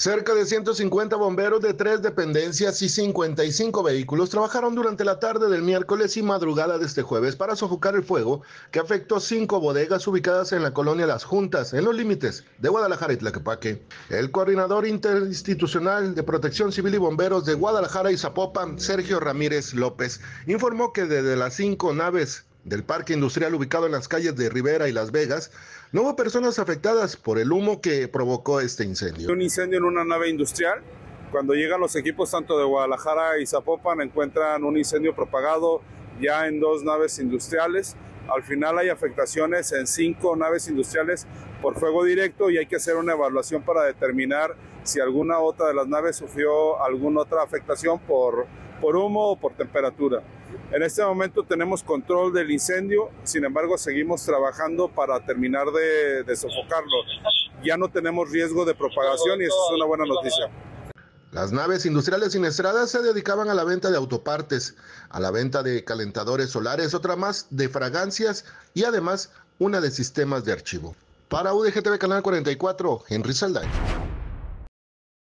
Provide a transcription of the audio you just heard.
Cerca de 150 bomberos de tres dependencias y 55 vehículos trabajaron durante la tarde del miércoles y madrugada de este jueves para sofocar el fuego que afectó cinco bodegas ubicadas en la colonia Las Juntas, en los límites de Guadalajara y Tlaquepaque. El coordinador interinstitucional de protección civil y bomberos de Guadalajara y Zapopan, Sergio Ramírez López, informó que desde las cinco naves del parque industrial ubicado en las calles de Rivera y Las Vegas, no hubo personas afectadas por el humo que provocó este incendio. Un incendio en una nave industrial. Cuando llegan los equipos tanto de Guadalajara y Zapopan encuentran un incendio propagado ya en dos naves industriales. Al final hay afectaciones en cinco naves industriales por fuego directo y hay que hacer una evaluación para determinar si alguna otra de las naves sufrió alguna otra afectación por, por humo o por temperatura. En este momento tenemos control del incendio, sin embargo seguimos trabajando para terminar de, sofocarlo. Ya no tenemos riesgo de propagación y eso es una buena noticia. Las naves industriales siniestradas se dedicaban a la venta de autopartes, a la venta de calentadores solares, otra más de fragancias y además una de sistemas de archivo. Para UDGTV Canal 44, Henry Saldaña.